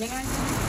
没关系。